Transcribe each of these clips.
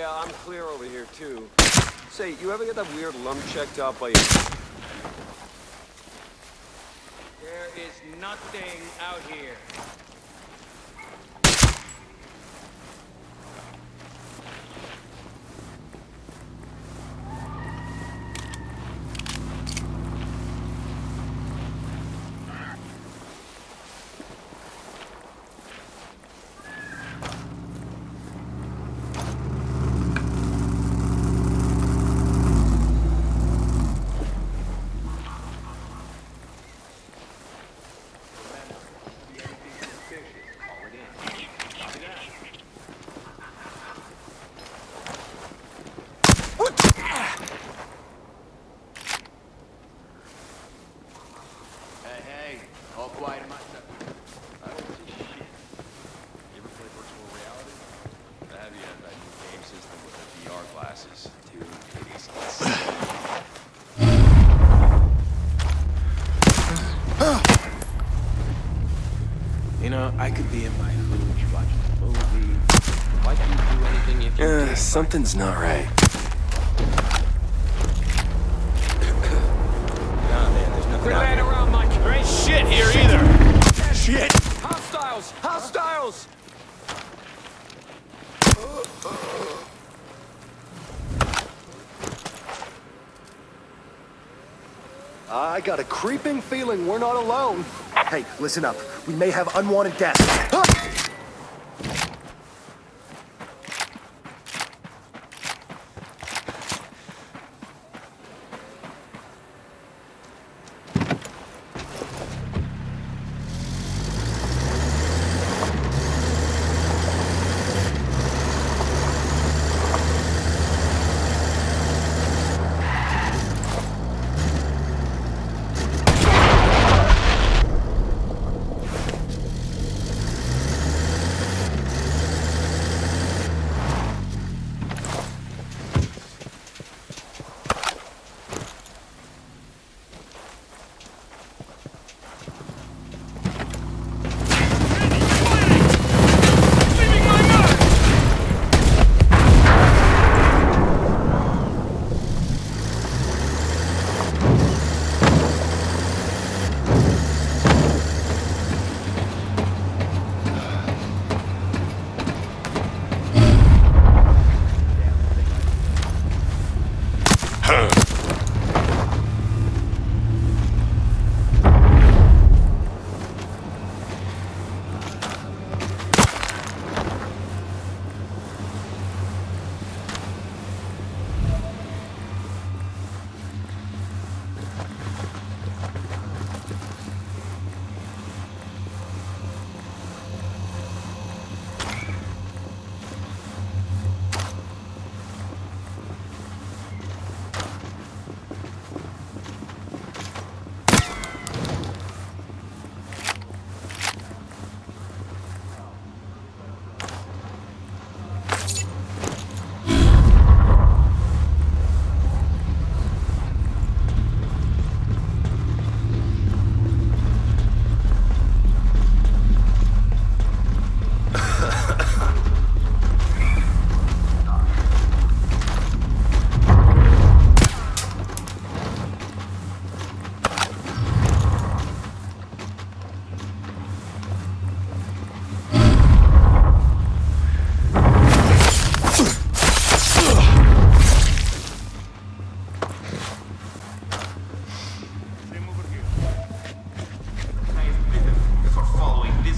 Yeah, I'm clear over here, too. Say, you ever get that weird lump checked out by your... There is nothing out here. Hey, hey, all quiet in my section. I don't see shit. You ever play virtual reality? I have you have that new game system with the VR glasses. Dude, it is insane. You know, I could be in my hooch watching a movie. Why can't you do anything if you Uh, something's not right. Nah, man, there's nothing Quit out here. around my... There ain't shit here either! Shit! Hostiles! Hostiles! I got a creeping feeling we're not alone. Hey, listen up. We may have unwanted guests.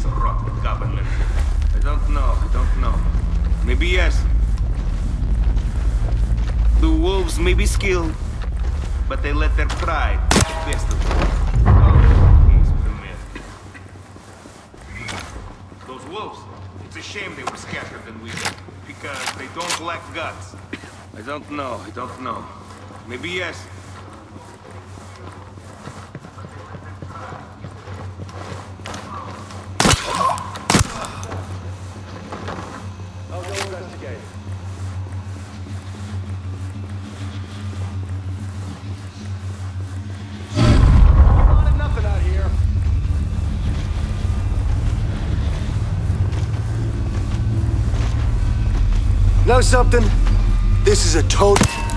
This government. I don't know, I don't know. Maybe yes. The wolves may be skilled, but they let their pride best of them. Those wolves, it's a shame they were scattered and weak, because they don't lack guts. I don't know, I don't know. Maybe yes. Know something? This is a total...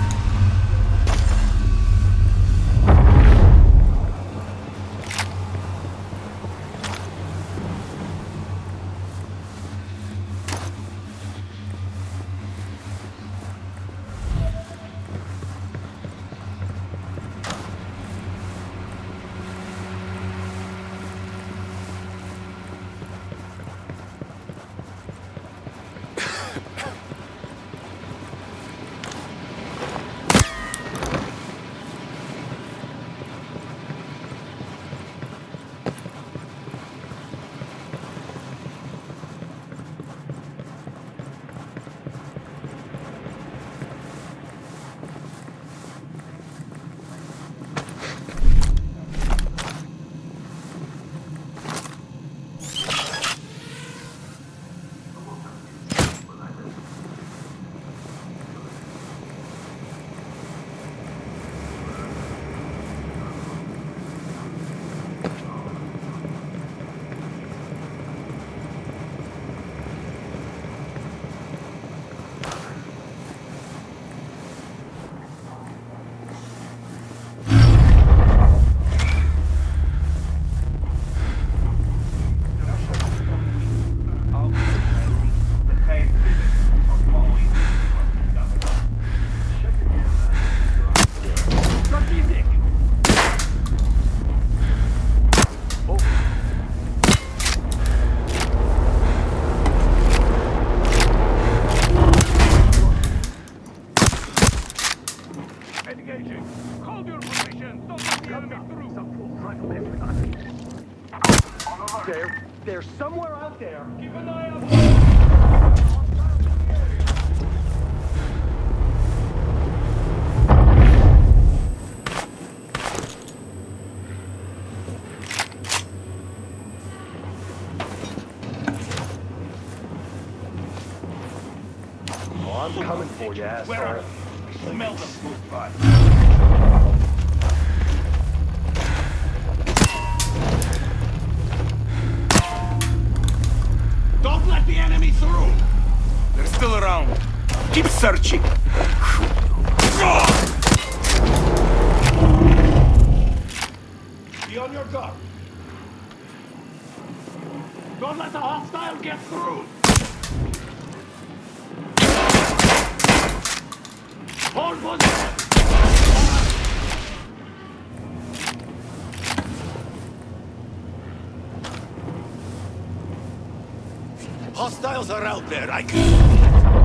They're, they're somewhere out there. Keep an eye out. Oh, I'm coming for you, asshole. Smell the smoke pot. Still around. Keep searching. Be on your guard. Don't let the hostile get through. Hold position. Hostiles are out there. I can.